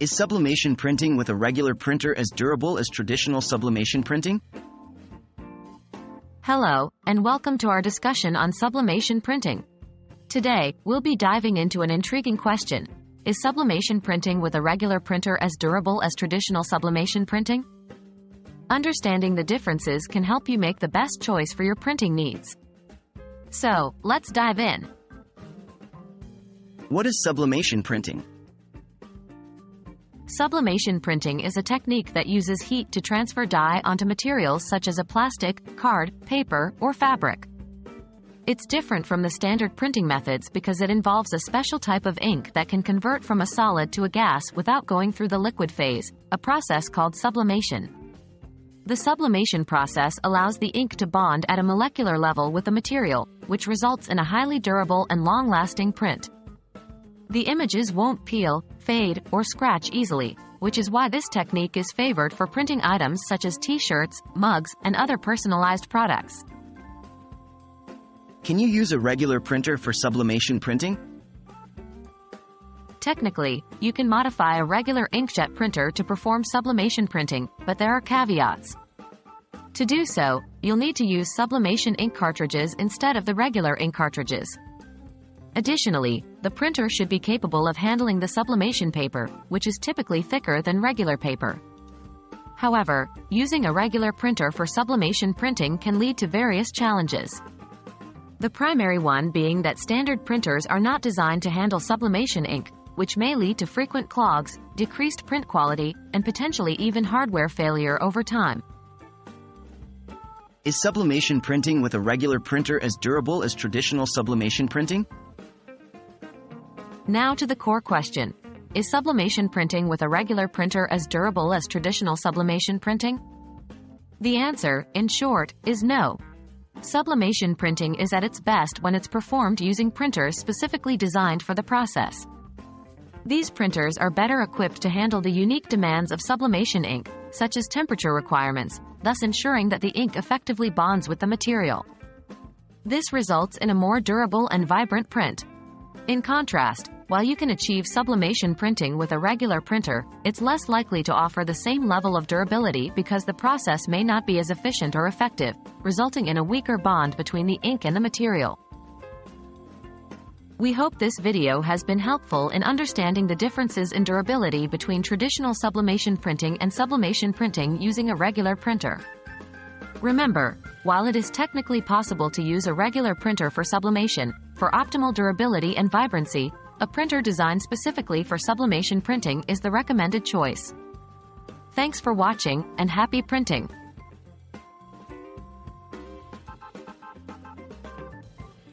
Is sublimation printing with a regular printer as durable as traditional sublimation printing? Hello, and welcome to our discussion on sublimation printing. Today, we'll be diving into an intriguing question. Is sublimation printing with a regular printer as durable as traditional sublimation printing? Understanding the differences can help you make the best choice for your printing needs. So, let's dive in. What is sublimation printing? Sublimation printing is a technique that uses heat to transfer dye onto materials such as a plastic, card, paper, or fabric. It's different from the standard printing methods because it involves a special type of ink that can convert from a solid to a gas without going through the liquid phase, a process called sublimation. The sublimation process allows the ink to bond at a molecular level with the material, which results in a highly durable and long-lasting print. The images won't peel, fade, or scratch easily, which is why this technique is favored for printing items such as t-shirts, mugs, and other personalized products. Can you use a regular printer for sublimation printing? Technically, you can modify a regular inkjet printer to perform sublimation printing, but there are caveats. To do so, you'll need to use sublimation ink cartridges instead of the regular ink cartridges. Additionally, the printer should be capable of handling the sublimation paper, which is typically thicker than regular paper. However, using a regular printer for sublimation printing can lead to various challenges. The primary one being that standard printers are not designed to handle sublimation ink, which may lead to frequent clogs, decreased print quality, and potentially even hardware failure over time. Is sublimation printing with a regular printer as durable as traditional sublimation printing? Now to the core question. Is sublimation printing with a regular printer as durable as traditional sublimation printing? The answer, in short, is no. Sublimation printing is at its best when it's performed using printers specifically designed for the process. These printers are better equipped to handle the unique demands of sublimation ink, such as temperature requirements, thus ensuring that the ink effectively bonds with the material. This results in a more durable and vibrant print. In contrast, while you can achieve sublimation printing with a regular printer, it's less likely to offer the same level of durability because the process may not be as efficient or effective, resulting in a weaker bond between the ink and the material. We hope this video has been helpful in understanding the differences in durability between traditional sublimation printing and sublimation printing using a regular printer. Remember, while it is technically possible to use a regular printer for sublimation, for optimal durability and vibrancy, a printer designed specifically for sublimation printing is the recommended choice. Thanks for watching, and happy printing!